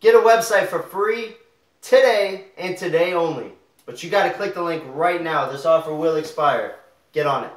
Get a website for free today and today only. But you got to click the link right now. This offer will expire. Get on it.